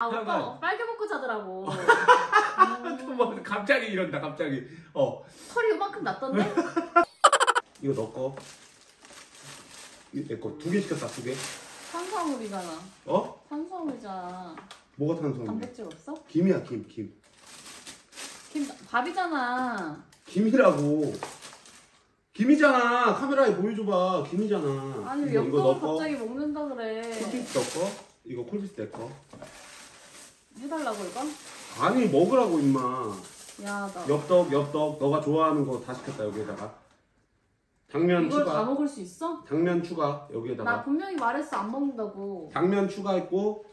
아 오빠 빨개 먹고 자더라고. 음, 뭐 갑자기 이런다 갑자기 어 털이 이만큼 났던데? 이거 너거 내거 두 개 시켰다 두개 탄수화물이잖아. 어? 탄수화물이잖아. 뭐가 탄수화물 단백질 없어? 김이야 김 김 김 밥이잖아. 김이라고 김이잖아 카메라에 보여줘봐 김이잖아 아니 엽떡을? 갑자기 먹는다 그래. 콜피스 너거 이거 콜피스 내거 해달라고 이거? 아니 먹으라고 임마. 야 나. 엽떡 엽떡. 너가 좋아하는 거 다 시켰다 여기에다가. 당면 이걸 추가. 다 먹을 수 있어? 당면 추가 나 여기에다가. 분명히 말했어 안 먹는다고. 당면 추가했고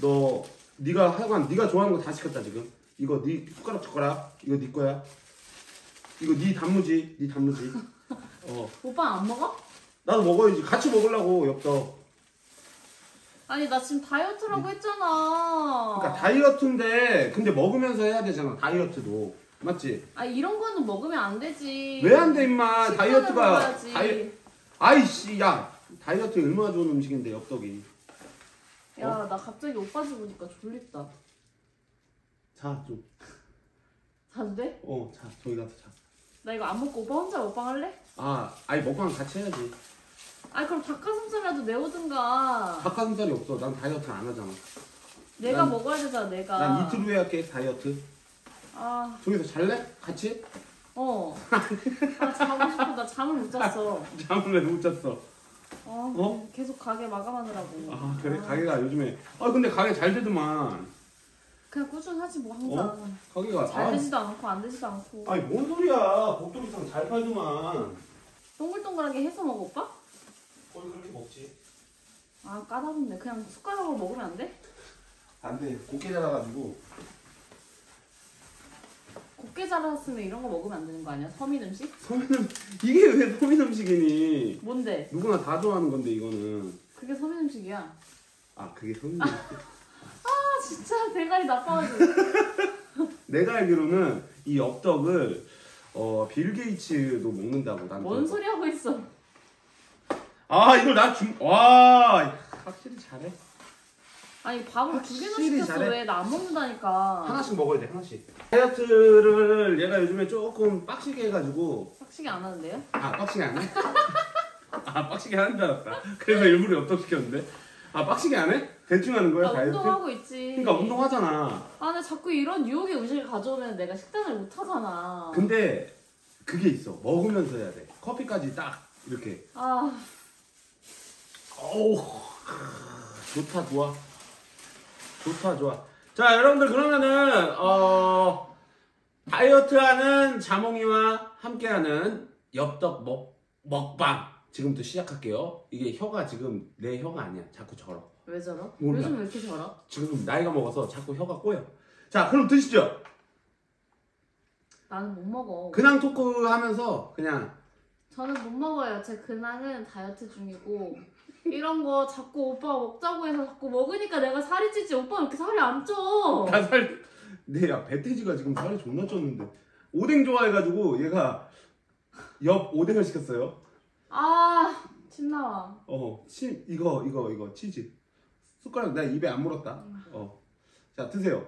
너 네가 하여간 네가 좋아하는 거 다 시켰다 지금. 이거 네 숟가락 젓가락 이거 네 거야. 이거 네 단무지 네 단무지. 어. 오빠 안 먹어? 나도 먹어야지. 같이 먹으려고 엽떡 아니 나 지금 다이어트라고 했잖아. 그러니까 다이어트인데 근데 먹으면서 해야 되잖아 다이어트도 맞지 아 이런 거는 먹으면 안 되지. 왜 안 돼 임마 다이어트가. 다이 아이씨 야 다이어트 얼마나 좋은 음식인데 엽떡이 야나 갑자기 오빠 집 오니까 졸립다. 자좀어자 자도 돼? 저기 가서 자 나 이거 안 먹고 오빠 혼자 먹방 할래? 아, 아니 먹방 같이 해야지. 아니 그럼 닭가슴살이라도 내오든가. 닭가슴살이 없어. 난 다이어트 안 하잖아. 내가 난- 먹어야 되잖아 내가. 난 이틀 후에 할게 다이어트. 아 저기서 잘래? 같이? 어. 아 자고 싶어 나 잠을 못 잤어. 잠을 왜못 잤어? 어? 어? 계속 가게 마감하느라고. 아 그래 가게가 요즘에 아 근데 가게 잘 되더만. 그냥 꾸준하지 뭐 항상. 가게가 잘 아, 되지도 않고 안 되지도 않고. 아니 뭔 소리야? 복도리상 잘 팔더만. 동글동글하게 해서 먹어 오빠? 뭘 그렇게 먹지? 아 까다롭네. 그냥 숟가락으로 먹으면 안 돼? 안 돼. 곱게 자라가지고. 곱게 자랐으면 이런 거 먹으면 안 되는 거 아니야? 서민 음식? 서민 음 이게 왜 서민 음식이니? 뭔데? 누구나 다 좋아하는 건데 이거는. 그게 서민 음식이야. 아 그게 서민 음식. 아 진짜 대가리 나빠가지고. 내가 알기로는 이 엽떡을 어, 빌 게이츠도 먹는다고 난. 뭔 소리 하고 있어? 아 이걸 나 중. 와 확실히 잘해. 아니 밥을 두 개나 확실히 시켰어 잘해. 왜 나 안 먹는다니까. 하나씩 먹어야 돼 하나씩. 다이어트를 얘가 요즘에 조금 빡시게 해가지고 확실히 안 하는데요? 아 빡시게 안 해? 아 빡시게 하는 줄 알았다. 그래서 일부러 엽떡 시켰는데. 아 빡시게 안 해? 대충 하는 거야 나 다이어트? 운동하고 있지. 그러니까 운동하잖아. 아 근데 자꾸 이런 유혹의 음식을 가져오면 내가 식단을 못 하잖아. 근데 그게 있어. 먹으면서 해야 돼. 커피까지 딱 이렇게. 아 어우 좋다 좋아 좋다 좋아 자 여러분들 그러면은 어 다이어트하는 자몽이와 함께하는 엽떡 먹 먹방 지금부터 시작할게요 이게 혀가 지금 내 혀가 아니야 자꾸 절어 왜 저러? 몰라. 요즘 왜 이렇게 저러? 지금 나이가 먹어서 자꾸 혀가 꼬여 자 그럼 드시죠 나는 못 먹어. 그냥 토크 하면서 그냥 저는 못 먹어요. 제 근황은 다이어트 중이고 이런 거 자꾸 오빠가 먹자고 해서 자꾸 먹으니까 내가 살이 찌지. 오빠 왜 이렇게 살이 안 쪄? 다살 내야 배태지가 지금 살이 존나 쪘는데 오뎅 좋아해가지고 얘가 엽 오뎅을 시켰어요 아, 침 나와. 어, 치, 이거, 이거, 이거, 치즈. 숟가락 나 입에 안 물었다. 어. 자, 드세요.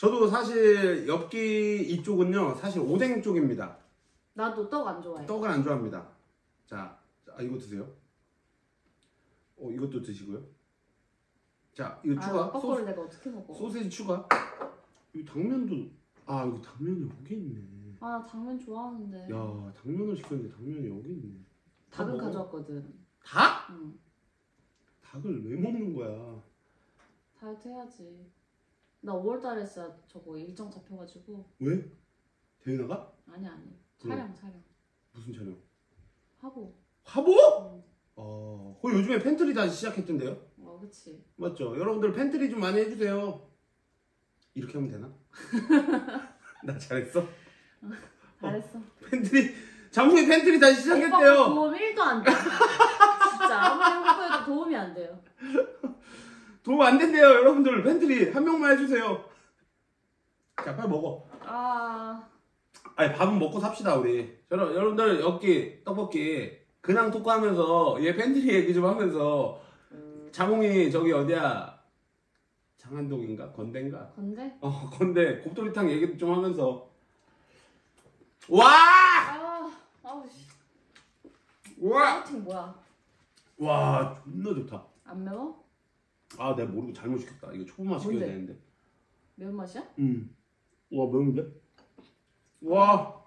저도 사실 엽기 이쪽은요, 사실 오뎅 쪽입니다. 나도 떡 안 좋아해. 떡을 안 좋아합니다. 자, 아, 이거 드세요. 어, 이것도 드시고요. 자, 이거 추가. 아, 뻐꾸를 내가 어떻게 먹어? 소, 세지 추가. 이 당면도, 아, 여기 당면이 여기 있네. 아, 나 당면 좋아하는데. 야, 당면을 시켰는데 당면이 여기 있네. 다 닭은 먹어? 가져왔거든. 닭? 응. 닭을 왜 먹는 거야? 다이어트 해야지. 나 5월달에 진짜 저거 일정 잡혀가지고 왜? 대회 나가? 아니 아니. 촬영 촬영 무슨 촬영? 하고. 화보? 응. 어, 그 요즘에 팬트리 다시 시작했던데요? 어, 그치. 맞죠? 여러분들 팬트리 좀 많이 해주세요. 이렇게 하면 되나? 나 잘했어? 잘했어. 팬트리, 장수의 팬트리 다시 시작했대요. 도움 1도 안 돼. 진짜 아무리 홍보해도 도움이 안 돼요. 도움 안 된대요, 여러분들. 팬트리 한 명만 해주세요. 자, 빨리 먹어. 아, 아니, 밥은 먹고 삽시다, 우리. 여러, 여러분들, 엽기, 떡볶이, 그냥 토크하면서, 얘 팬트리 얘기 좀 하면서, 자몽이 저기 어디야? 상한동인가 건대인가 건데? 어 건대 곱돌이탕 얘기 좀 하면서 와! 아, 아우 씨. 와! 파우팅 뭐야? 와 존나 좋다 안 매워? 아 내가 모르고 잘못 시켰다 이거 초보만 시켜야 뭔데? 되는데 매운맛이야? 음. 와 매운데? 와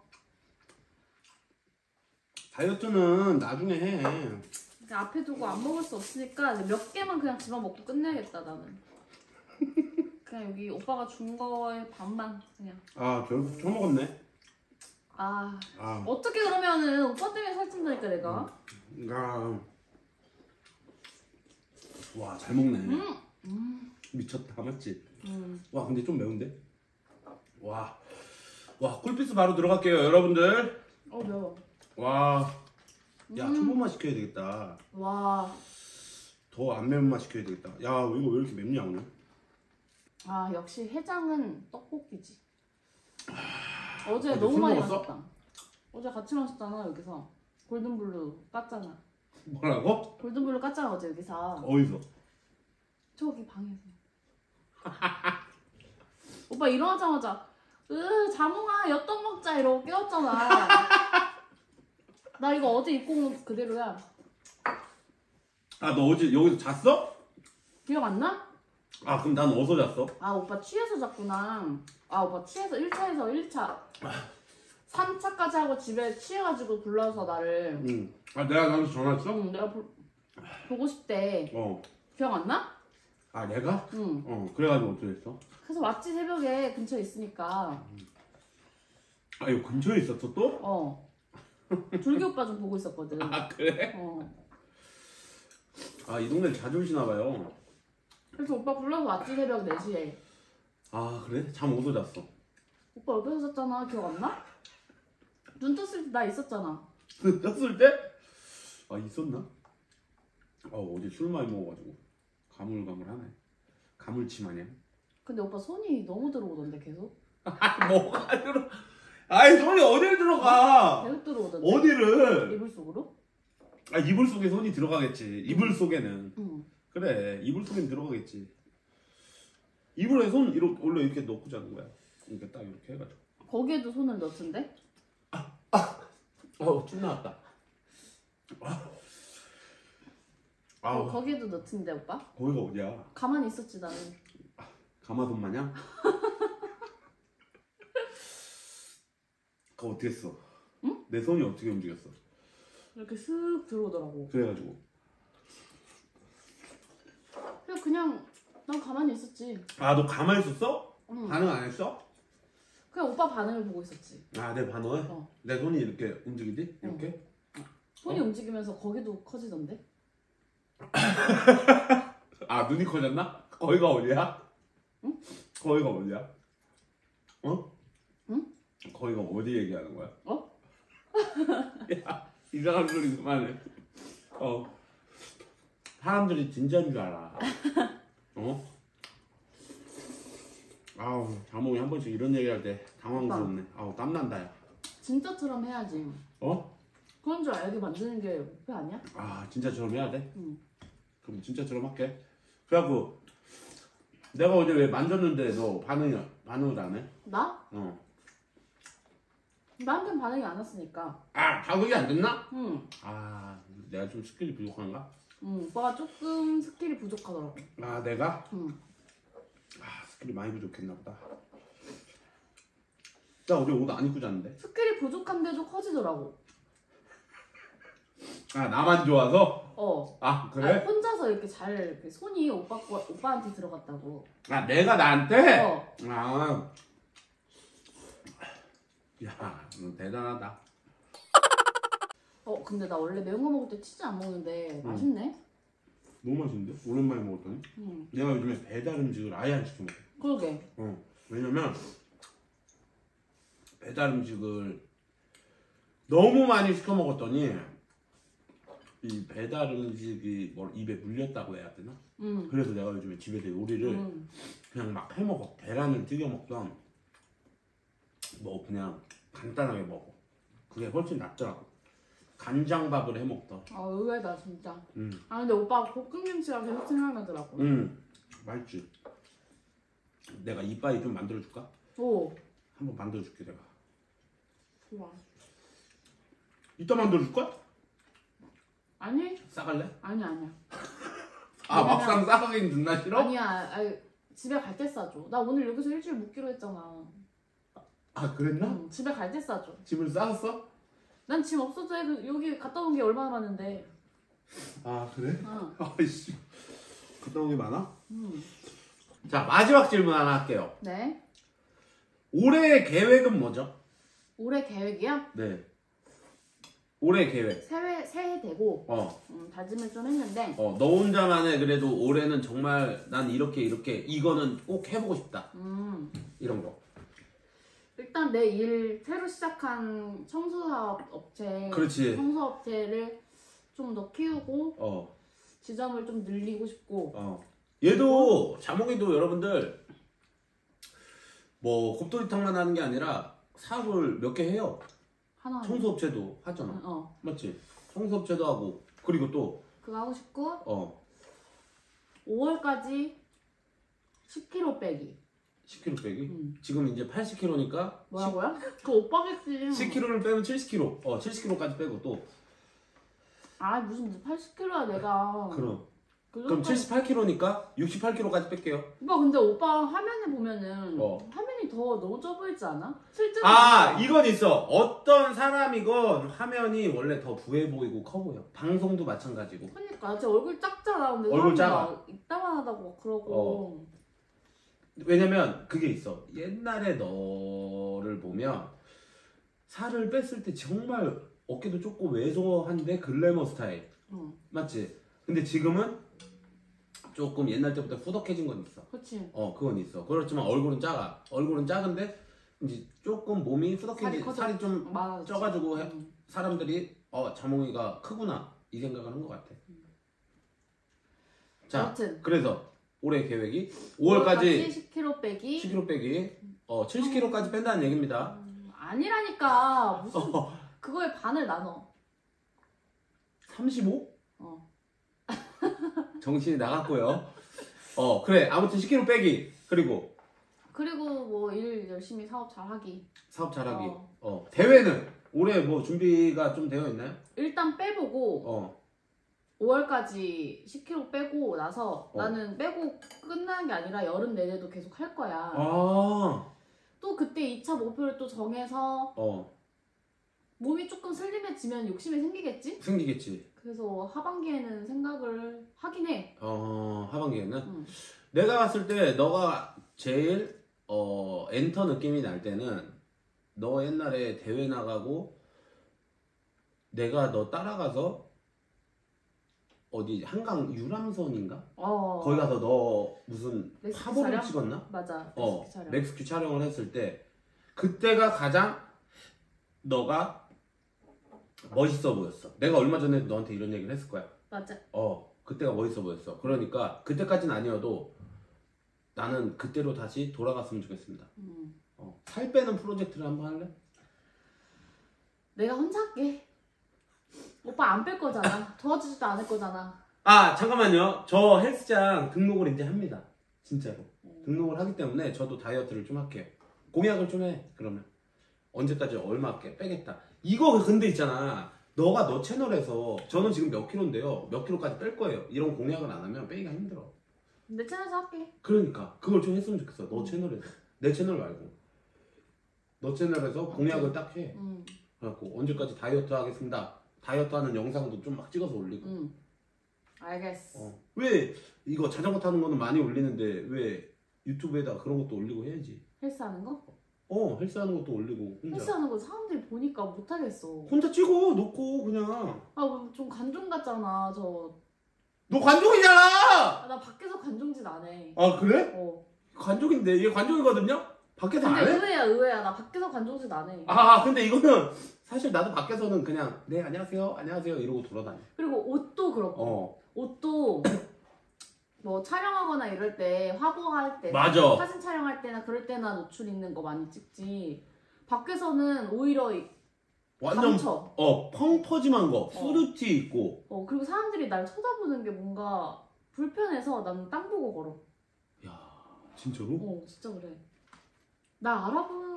다이어트는 나중에 해 그냥 앞에 두고 안 먹을 수 없으니까 몇 개만 그냥 집어 먹고 끝내야겠다 나는. 그냥 여기 오빠가 준 거에 반만 그냥. 아 결국 처먹었네 아 아, 어떻게 그러면은 오빠 때문에 살찐다니까 내가. 아. 와, 잘 먹네. 음, 음, 미쳤다, 맞지? 음. 와, 근데 좀 매운데? 와, 와, 쿨피스 바로 들어갈게요, 여러분들. 어 매워. 와, 야, 음. 초보맛 시켜야 되겠다. 와, 더 안 매운 맛 시켜야 되겠다. 야, 이거 왜 이렇게 맵냐, 오늘? 아 역시 해장은 떡볶이지. 어제 어제 너무 술 많이 먹었어? 마셨다. 어제 같이 마셨잖아 여기서. 골든블루 깠잖아. 뭐라고? 골든블루 깠잖아 어제 여기서. 어디서? 저기 방에서. 오빠 일어나자마자 으 자몽아 엿떡 먹자 이러고 깨웠잖아. 나 이거 어제 입고 온옷 그대로야. 아, 너 어제 여기서 잤어? 기억 안 나? 아, 그럼 난 어디서 잤어? 아 오빠 취해서 잤구나. 아 오빠 취해서 1차에서 1차. 3차까지 하고 집에 취해가지고 불러서 나를 응. 아, 내가 나한테 전화했어? 응 내가 보, 보고 싶대. 어. 기억 안 나? 아, 내가? 응. 어, 그래가지고 어떻게 했어? 그래서 왔지 새벽에 근처에 있으니까. 아, 이거 근처에 있었어 또? 어. 졸기 오빠 좀 보고 있었거든. 아, 그래? 어. 아, 이 동네 자주 오시나 봐요. 그래서 오빠 불러서 왔지 새벽 4시에. 아, 그래? 잠 어디서 잤어? 오빠 옆에서 잤잖아. 기억 안 나? 눈 떴을 때 나 있었잖아. 떴을 때? 아, 있었나? 어, 어제 술 많이 먹어가지고. 가물가물하네. 가물치 마냥. 근데 오빠 손이 너무 들어오던데 계속. 뭐가 들어? 아이, 손이 어딜 들어가? 계속 들어오던데. 어디를? 이불 속으로? 아, 이불 속에 손이 들어가겠지. 이불 속에는. 응. 그래, 이불 속엔 들어가겠지. 이불에 손 이렇게 원래 이렇게 넣고 자는 거야. 이렇게 딱 이렇게 해가지고. 거기에도 손을 넣던데? 어, 침 나왔다. 아, 어, 거기에도 넣던데 오빠? 거기가 어디야? 가만히 있었지 나는. 가마솥 마냥? 그거 어떻게 했어? 응? 내 손이 어떻게 움직였어? 이렇게 슥 들어오더라고. 그래가지고 그래 그냥 난 가만히 있었지. 아 너 가만히 있었어? 응. 반응 안 했어? 그냥 오빠 반응을 보고 있었지. 아 내 반응을? 어. 내 손이 이렇게 움직이지? 응. 이렇게? 손이 어? 움직이면서 거기도 커지던데? 아 눈이 커졌나? 거기가 어디야? 응? 거기가 어디야? 어? 응? 거기가 어디 얘기하는 거야? 어? 야 이상한 소리 그만해 어 사람들이 진짜인 줄 알아 어? 아우 자몽이 한 번씩 이런 얘기할 때 당황스럽네 아우 땀난다 야 진짜처럼 해야지. 어? 그런 줄 알게 만드는 게 목표 아니야? 아 진짜처럼 해야 돼? 응. 그럼 진짜처럼 할게 그래갖고 내가 어제 왜 만졌는데 너 반응이 반응을 안 해? 나? 어. 나한텐 반응이 안 왔으니까. 아 자극이 안 됐나? 응. 아 내가 좀 스킬이 부족한가? 응. 오빠가 조금 스킬이 부족하더라고. 아 내가? 응. 아 스킬이 많이 부족했나 보다 나 어제 옷 안 입고 잤는데 스킬이 부족한데도 커지더라고. 아 나만 좋아서? 어. 아 아니, 그래? 혼자서 이렇게 잘 이렇게 손이 오빠 거, 오빠한테 들어갔다고. 아 내가 나한테? 어. 아. 야, 너 대단하다. 어 근데 나 원래 매운 거 먹을 때 치즈 안 먹는데 응. 맛있네. 너무 맛있는데? 오랜만에 먹었더니? 응. 내가 요즘에 배달 음식을 아예 안 시켜 먹어. 그러게. 어. 왜냐면 배달 음식을 너무 많이 시켜 먹었더니 이 배달 음식이 뭘 입에 물렸다고 해야 되나? 응. 그래서 내가 요즘에 집에서 요리를 응. 그냥 막 해 먹어. 계란을 튀겨 먹던 뭐 그냥 간단하게 먹어. 그게 훨씬 낫더라고. 간장밥을 해 먹던. 아 의외다 진짜. 음. 아 근데 오빠 볶음김치가 계속 생각나더라고. 음. 맛있지. 내가 이빠이 좀 만들어 줄까? 오 한번 만들어 줄게 내가. 좋아 이따 만들어 줄 거야? 아니 싸갈래? 아니 아니야 아 왜냐면- 막상 싸가긴 듣나 싫어? 아니야 아니, 집에 갈 때 싸줘 나 오늘 여기서 일주일 묵기로 했잖아 아 그랬나? 응, 집에 갈 때 싸줘 집을 싸갔어? 난 짐 없어도 해 그- 여기 갔다 온 게 얼마나 많은데 아 그래? 응. 아이씨 갔다 온 게 많아? 음. 자 마지막 질문 하나 할게요. 네 올해의 계획은 뭐죠? 올해 계획이야 네. 올해 계획. 새해 새해 되고 어, 음, 다짐을 좀 했는데 어, 너 혼자만의 그래도 올해는 정말 난 이렇게 이렇게 이거는 꼭 해보고 싶다. 음, 이런 거. 일단 내 일 새로 시작한 청소사업 업체 그렇지. 청소업체를 좀 더 키우고 어, 지점을 좀 늘리고 싶고 어. 얘도 자몽이도 여러분들 뭐 곱돌이탕만 하는 게 아니라 사업을 몇 개 해요. 하나 청소업체도 하잖아. 어 맞지? 청소업체도 하고 그리고 또 그거 하고 싶고 어, 5월까지 10kg 빼기 10kg 빼기. 음. 지금 이제 80kg니까 뭐라고요? 그 오빠겠지 10kg를 빼면 70kg. 어, 70kg까지 빼고 또 아 무슨 80kg야 내가 그럼 그 그럼 정도까지- 78kg니까 68kg까지 뺄게요. 오빠 근데 오빠 화면에 보면은 어. 화면이 더 너무 좁 보이지 않아? 실제로 아, 이건 있어. 어떤 사람이건 화면이 원래 더 부해 보이고 커 보여. 방송도 마찬가지고. 그러니까 제 얼굴 작잖아 근데 얼굴 사람들이 작아. 막 이따만하다고 그러고 왜냐면 그게 있어. 옛날에 너를 보면 살을 뺐을 때 정말 어깨도 좁고 왜소한데 글래머 스타일. 응 맞지? 근데 지금은 조금 옛날 때보다 후덕해진 건 있어. 그치 어, 그건 있어. 그렇지만 얼굴은 작아. 얼굴은 작은데 이제 조금 몸이 살이 후덕해진 커져. 살이 좀 맞아 쪄가지고 해- 응. 사람들이 어 자몽이가 크구나 이 생각을 한 것 같아. 자, 아무튼 그래서 올해 계획이 5월까지 10kg 빼기 10kg 빼기, 어 70kg까지 뺀다는 얘기입니다. 음, 아니라니까 무슨 어, 그거에 반을 나눠 35? 어. 정신이 나갔고요. 어 그래 아무튼 10kg 빼기 그리고 그리고 뭐 일 열심히 사업 잘하기 사업 잘하기. 어. 어 대회는 올해 뭐 준비가 좀 되어 있나요? 일단 빼보고 어 5월까지 10kg 빼고 나서 어. 나는 빼고 끝나는 게 아니라 여름 내내도 계속 할 거야 아, 또 그때 2차 목표를 또 정해서 어 몸이 조금 슬림해지면 욕심이 생기겠지? 생기겠지. 그래서 하반기에는 생각을 하긴 해. 어 하반기에는 응. 내가 봤을 때 너가 제일 어 엔터 느낌이 날 때는 너 옛날에 대회 나가고 내가 너 따라가서 어디 한강 유람선인가 어. 거기 가서 너 무슨 촬영? 찍었나? 맞아. 어 레시피 촬영. 맥스큐 촬영을 했을 때 그때가 가장 너가 멋있어 보였어. 내가 얼마 전에 너한테 이런 얘기를 했을 거야. 맞아. 어, 그때가 멋있어 보였어. 그러니까 그때까지는 아니어도 나는 그때로 다시 돌아갔으면 좋겠습니다. 음. 어, 살 빼는 프로젝트를 한번 할래? 내가 혼자 할게. 오빠 안 뺄 거잖아. 도와주지도 않을 거잖아. 아, 잠깐만요. 저 헬스장 등록을 이제 합니다. 진짜로. 음. 등록을 하기 때문에 저도 다이어트를 좀 할게요. 공약을 좀 해. 그러면 언제까지 얼마 할게 빼겠다. 이거 근데 있잖아. 너가 너 채널에서 저는 지금 몇 킬로인데요. 몇 킬로까지 뺄 거예요. 이런 공약을 안 하면 빼기가 힘들어. 내 채널에서 할게. 그러니까 그걸 좀 했으면 좋겠어. 너 채널에서 내 채널 말고 너 채널에서 공약을 딱 해. 음. 그래갖고 언제까지 다이어트 하겠습니다. 다이어트 하는 영상도 좀 막 찍어서 올리고. 음. 알겠어. 어. 왜 이거 자전거 타는 거는 많이 올리는데 왜 유튜브에다 그런 것도 올리고 해야지. 헬스하는 거? 어 헬스하는 것도 올리고 혼자. 헬스하는 거 사람들이 보니까 못 하겠어. 혼자 찍어 놓고 그냥. 아좀 관종 같잖아. 저. 너 관종이잖아. 아, 나 밖에서 관종짓 안 해. 아 그래? 어. 관종인데 얘 관종이거든요. 밖에서 안 근데 해? 의외야 의외야. 나 밖에서 관종짓 안 해. 아 근데 이거는 사실 나도 밖에서는 그냥 네 안녕하세요 안녕하세요 이러고 돌아다녀. 그리고 옷도 그렇고. 어 옷도 뭐 촬영하거나 이럴 때 화보할 때 맞아. 사진 촬영할 때나 그럴 때나 노출 있는 거 많이 찍지 밖에서는 오히려 이- 완전 감춰 어 펑퍼짐한 거 후드티 입고 어 그리고 사람들이 날 쳐다보는 게 뭔가 불편해서 나는 땅 보고 걸어 야 진짜로? 어 진짜 그래. 나 알아보는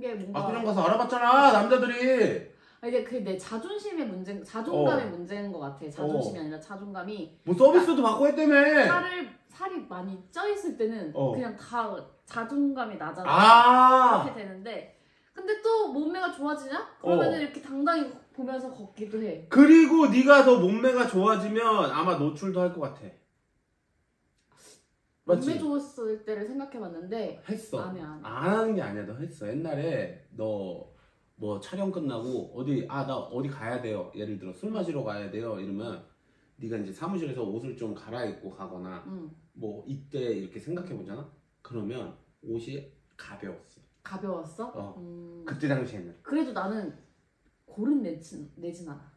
게 뭔가 아 그냥 가서 알아봤잖아 남자들이 아, 이제 그내 자존심의 문제, 자존감의 어. 문제인 것 같아. 자존심이 아니라 자존감이 뭐 서비스도 받고 했다며 살을 살이 많이 쪄 있을 때는 어. 그냥 다 자존감이 낮아져 아 그렇게 되는데 근데 또 몸매가 좋아지냐? 그러면 어. 은 이렇게 당당히 보면서 걷기도 해. 그리고 네가 더 몸매가 좋아지면 아마 노출도 할 것 같아 맞지? 몸매 좋았을 때를 생각해봤는데 했어 안 해, 안 해. 안 하는 게 아니야 너 했어 옛날에 너 뭐 촬영 끝나고 어디 아 나 어디 가야 돼요 예를 들어 술 마시러 가야 돼요 이러면 네가 이제 사무실에서 옷을 좀 갈아입고 가거나 응. 뭐 이때 이렇게 생각해 보잖아 그러면 옷이 가벼웠어 가벼웠어? 어. 음, 그때 당시에는 그래도 나는 골은 내진, 내진 않아.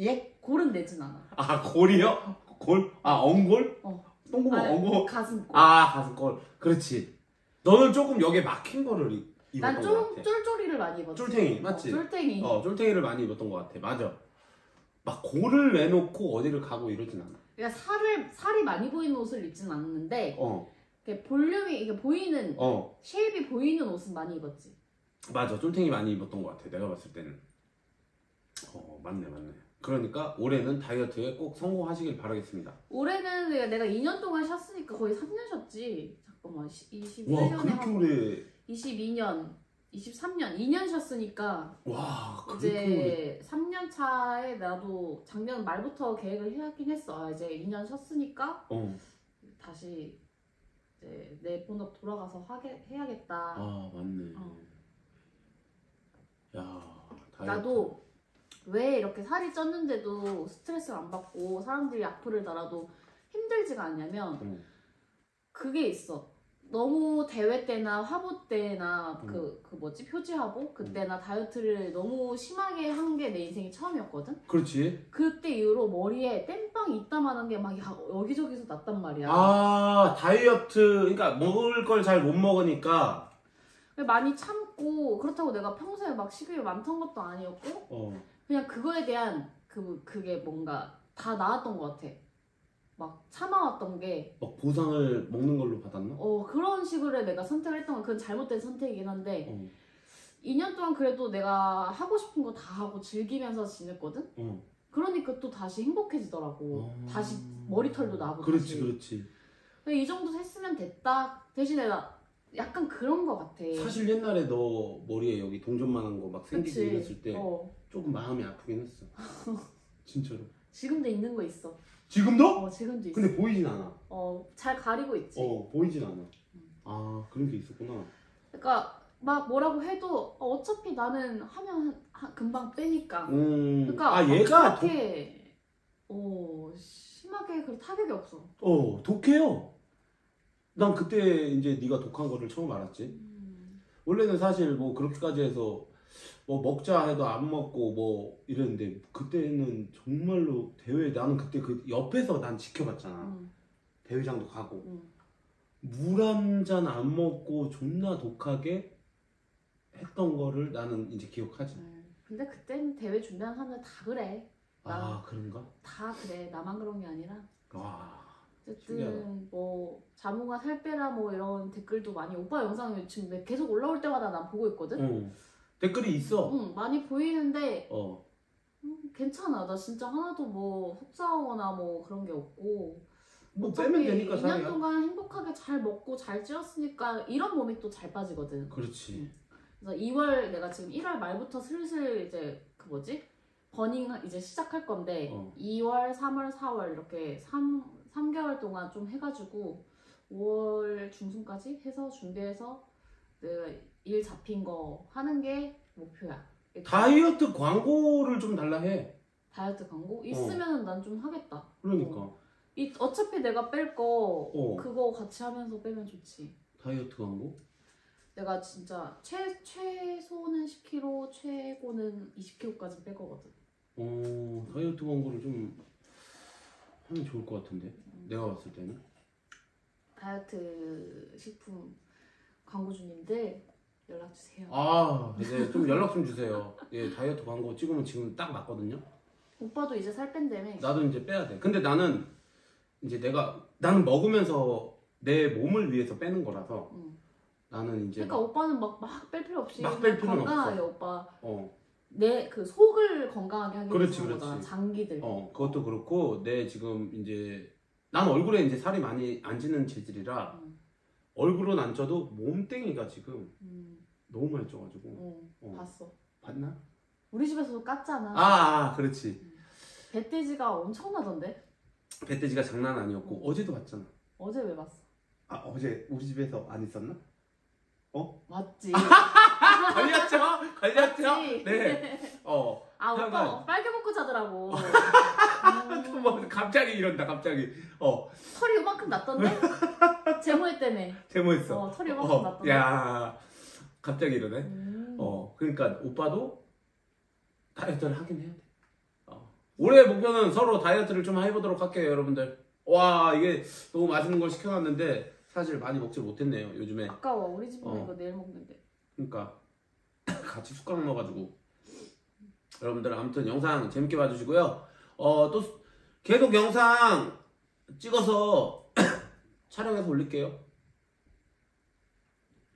예? 골은 내진 않아. 아 골이요? 골? 아 엉골? 어. 똥구멍 아니, 엉골? 가슴 골. 아 가슴골 그렇지 너는 조금 여기에 막힌 거를 입- 입었던 것 난좀 같아 쫄쫄이를 많이 입었어. 쫄탱이, 맞지? 어, 쫄탱이. 어 쫄탱이를 많이 입었던 것 같아 맞아 막 골을 내놓고 어디를 가고 이러진 않아 그러니까 살을 살이 많이 보이는 옷을 입진 않는데 어 이렇게 볼륨이 이게 보이는 어, shape이 보이는 옷은 많이 입었지. 맞아 쫄탱이 많이 입었던 것 같아 내가 봤을 때는 어 맞네 맞네 그러니까 올해는 다이어트에 꼭 성공하시길 바라겠습니다 올해는 내가, 내가 2년 동안 쉬었으니까 거의 3년 쉬었지. 잠깐만, 21년에 와 그렇게 오래 22년, 23년, 2년 쉬었으니까 와 그렇게 오래 이제 3년 차에 나도 작년 말부터 계획을 해야긴 했어. 아, 이제 2년 쉬었으니까 어, 다시 이제 내 본업 돌아가서 하게 해야겠다. 아 맞네 어. 야 다이어트. 나도 왜 이렇게 살이 쪘는데도 스트레스를 안 받고 사람들이 악플을 달아도 힘들지가 않냐면 응. 그게 있어. 너무 대회 때나 화보 때나 음. 그, 그 뭐지 표지 화보 그때나 다이어트를 너무 심하게 한 게 내 인생이 처음이었거든. 그렇지 그때 이후로 머리에 땜빵 있다만한 게 막 여기저기서 났단 말이야. 아 다이어트 그러니까 먹을 걸 잘 못 먹으니까 많이 참고 그렇다고 내가 평소에 막 식욕이 많던 것도 아니었고 어 그냥 그거에 대한 그 그게 뭔가 다 나았던 것 같아. 막 참아왔던 게 막 보상을 먹는 걸로 받았나? 어, 그런 식으로 내가 선택을 했던 건 그건 잘못된 선택이긴 한데 어, 2년 동안 그래도 내가 하고 싶은 거 다 하고 즐기면서 지냈거든. 어. 그러니까 또 다시 행복해지더라고. 어. 다시 머리털도 나고 그렇지 다시. 그렇지 근데 이 정도 했으면 됐다. 대신에 나 약간 그런 거 같아. 사실 옛날에 너 머리에 여기 동전만 한 거 막 생기고 그치? 이랬을 때 어, 조금 마음이 아프긴 했어 진짜로 지금도 있는 거 있어. 지금도? 어, 지금도 있어. 근데 보이진 않아 어, 잘 가리고 있지. 어 보이진 않아 아 그런 게 있었구나 그러니까 막 뭐라고 해도 어, 어차피 나는 하면 하- 금방 빼니까. 음, 그러니까 아 얘가 독, 그렇게 어, 심하게 그 타격이 없어. 어 독해요 난 그때 이제 네가 독한 거를 처음 알았지 음, 원래는 사실 뭐 그렇게까지 해서 뭐 먹자 해도 안 먹고 뭐 이랬는데 그때는 정말로 대회 나는 그때 그 옆에서 난 지켜봤잖아 음, 대회장도 가고 음. 물한 잔 안 먹고 존나 독하게 했던 거를 나는 이제 기억하지 음. 근데 그땐 대회 준비하는 사람들 다 그래. 아 그런가? 다 그래. 나만 그런 게 아니라. 와 어쨌든 신기하다. 뭐 자몽아 살 빼라 뭐 이런 댓글도 많이 오빠 영상 지금 계속 올라올 때마다 난 보고 있거든. 어. 댓글이 있어 응 많이 보이는데 어 음, 괜찮아. 나 진짜 하나도 뭐 속상하거나 뭐 그런 게 없고. 뭐 빼면 되니까 2년 살이야 동안 행복하게 잘 먹고 잘 찌었으니까 이런 몸이 또 잘 빠지거든. 그렇지 그래서 2월 내가 지금 1월 말부터 슬슬 이제 그 뭐지 버닝 이제 시작할 건데 어. 2월, 3월, 4월 이렇게 3 3개월 동안 좀 해가지고 5월 중순까지 해서 준비해서 그 일 잡힌 거 하는 게 목표야. 다이어트 광고를 좀 달라 해 다이어트 광고 있으면 은 난 좀 하겠다. 그러니까 이 어차피 내가 뺄 거 어. 그거 같이 하면서 빼면 좋지. 다이어트 광고 내가 진짜 최 최소는 10kg, 최고는 20kg까지 뺄 거거든. 어 다이어트 광고를 좀 하면 좋을 것 같은데 내가 봤을 때는 다이어트 식품 광고주님들 연락 주세요. 아 이제 좀 연락 좀 주세요 예 다이어트 광고 찍으면 지금 딱 맞거든요 오빠도 이제 살 뺀다며. 나도 이제 빼야 돼 근데 나는 이제 내가 나는 먹으면서 내 몸을 위해서 빼는 거라서 응. 나는 이제 그러니까 오빠는 막 막 뺄 필요 없이 막뺄 그냥 필요는 건강하게 오빠 어, 내 그 속을 건강하게 하기 그렇지, 위해서 거잖아 그렇지. 장기들 어 그것도 그렇고 내 지금 이제 난 얼굴에 이제 살이 많이 안 찌는 체질이라 음. 얼굴은 안 쪄도 몸땡이가 지금 음, 너무 많이 쪄가지고 어, 어. 봤어 봤나? 우리 집에서도 깠잖아 아, 아 그렇지 배돼지가 엄청나던데 배돼지가 장난 아니었고 어제도 봤잖아 어제 왜 봤어 아 어제 우리 집에서 안 있었나? 맞지 걸렸죠? 걸렸죠? 맞지? 네. 어. 아 오빠 빨개 먹고 자더라고 음, 뭐 갑자기 이런다 갑자기. 어. 털이 요만큼 났던데 때문에 제모했어. 어, 털이 요만큼 났던데 야. 갑자기 이러네. 음. 어. 그러니까 오빠도 다이어트를 하긴 해야 돼. 어. 올해 목표는 서로 다이어트를 좀 해보도록 할게요, 여러분들. 와 이게 너무 맛있는 걸 시켜놨는데 사실 많이 먹지 못했네요, 요즘에. 아까워 우리 집은 어. 이거 내일 먹는데 그러니까 같이 숟가락 넣어가지고 여러분들 아무튼 영상 재밌게 봐주시고요. 어 또 계속 영상 찍어서 촬영해서 올릴게요.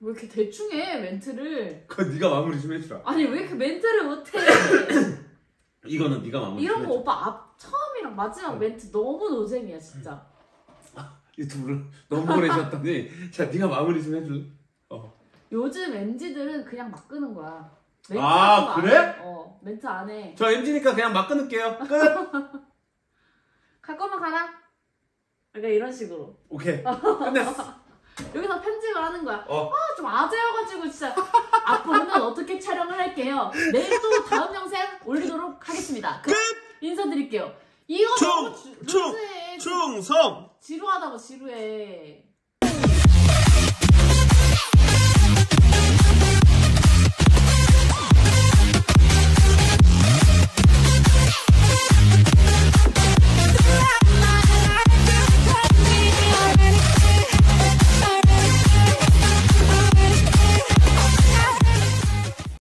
왜 이렇게 대충 해 멘트를 그 네가 마무리 좀 해주라. 아니 왜 이렇게 멘트를 못해 이거는 네가 마무리 이런 좀 거. 오빠 앞 처음이랑 마지막 어. 멘트 너무 노잼이야 진짜 유튜브를 너무 보내셨더니 자 네가 마무리 좀 해줄. 어. 요즘 MZ들은 그냥 막 끄는 거야 멘트 아, 같은 거안 그래? 해. 어 멘트 안 해 저 MG니까 그냥 막 끊을게요. 끝. 갈 거면 가라 약간 이런 식으로 오케이 끝냈어. 여기서 편집을 하는 거야 어. 아 좀 아재여가지고 진짜 앞으로는 어떻게 촬영을 할게요 내일 또 다음 영상 올리도록 하겠습니다 끝 인사드릴게요 이거 충, 너무 주- 충, 루즈해 충성. 지루하다고 지루해